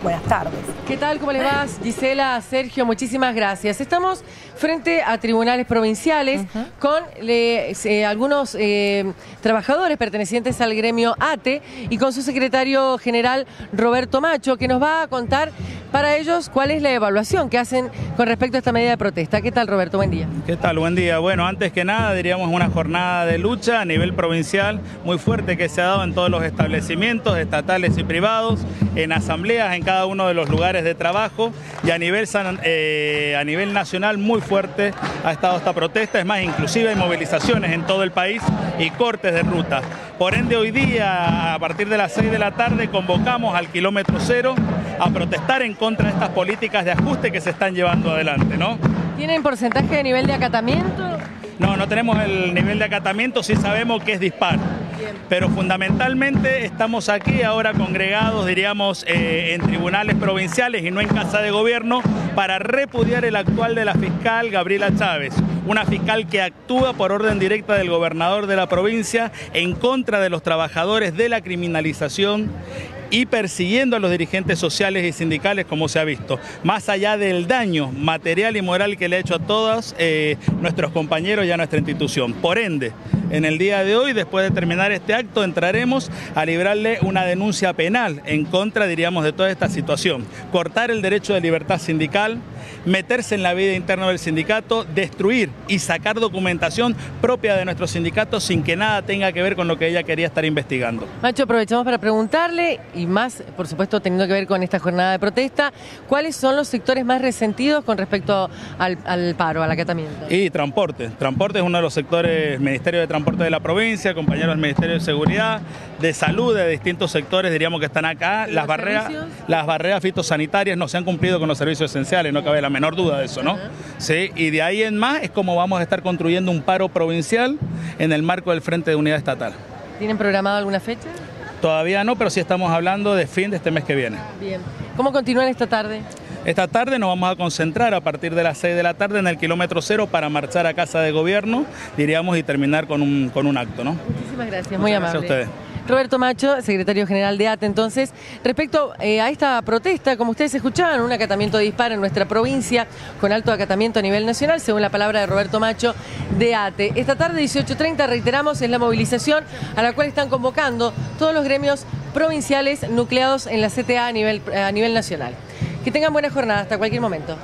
Buenas tardes. ¿Qué tal? ¿Cómo les va? Gisela, Sergio, muchísimas gracias. Estamos frente a tribunales provinciales con eh, algunos eh, trabajadores pertenecientes al gremio ATE y con su secretario general Roberto Macho, que nos va a contar para ellos cuál es la evaluación que hacen con respecto a esta medida de protesta. ¿Qué tal, Roberto? Buen día. ¿Qué tal? Buen día. Bueno, antes que nada, diríamos una jornada de lucha a nivel provincial muy fuerte que se ha dado en todos los establecimientos estatales y privados, en asambleas en cada uno de los lugares de trabajo y a nivel, eh, a nivel nacional muy fuerte ha estado esta protesta. Es más, inclusive hay movilizaciones en todo el país y cortes de ruta. Por ende, hoy día, a partir de las 6 de la tarde, convocamos al kilómetro cero a protestar en contra de estas políticas de ajuste que se están llevando adelante, ¿no? ¿Tienen porcentaje de nivel de acatamiento? No, no tenemos el nivel de acatamiento, sí sabemos que es dispar. Pero fundamentalmente estamos aquí ahora congregados, diríamos, eh, en tribunales provinciales y no en casa de gobierno para repudiar el actual de la fiscal Gabriela Chávez, una fiscal que actúa por orden directa del gobernador de la provincia en contra de los trabajadores de la criminalización y persiguiendo a los dirigentes sociales y sindicales como se ha visto, más allá del daño material y moral que le ha hecho a todos eh, nuestros compañeros y a nuestra institución. Por ende, en el día de hoy, después de terminar este acto, entraremos a librarle una denuncia penal en contra, diríamos, de toda esta situación. Cortar el derecho de libertad sindical, meterse en la vida interna del sindicato, destruir y sacar documentación propia de nuestro sindicato sin que nada tenga que ver con lo que ella quería estar investigando. Macho, aprovechamos para preguntarle, y más, por supuesto, teniendo que ver con esta jornada de protesta, ¿cuáles son los sectores más resentidos con respecto al, paro, al acatamiento? Y transporte. Transporte es uno de los sectores, Ministerio de Transporte de la provincia, compañeros del Ministerio de Seguridad, de Salud, de distintos sectores, diríamos que están acá. Las barreras, las barreras fitosanitarias no se han cumplido con los servicios esenciales, no cabe la menor duda de eso, ¿no? Sí, y de ahí en más es como vamos a estar construyendo un paro provincial en el marco del Frente de Unidad Estatal. ¿Tienen programado alguna fecha? Todavía no, pero sí estamos hablando de fin de este mes que viene. Bien. ¿Cómo continúan esta tarde? Esta tarde nos vamos a concentrar a partir de las 6 de la tarde en el kilómetro cero para marchar a Casa de Gobierno, diríamos, y terminar con un, con un acto, ¿no? Muchísimas gracias, muy amable. Gracias a ustedes. Roberto Macho, secretario general de ATE. Entonces, respecto eh, a esta protesta, como ustedes escuchaban, un acatamiento de disparo en nuestra provincia con alto acatamiento a nivel nacional, según la palabra de Roberto Macho de ATE. Esta tarde, 18.30, reiteramos, es la movilización a la cual están convocando todos los gremios provinciales nucleados en la CTA a nivel, a nivel nacional. Que tengan buena jornada, hasta cualquier momento.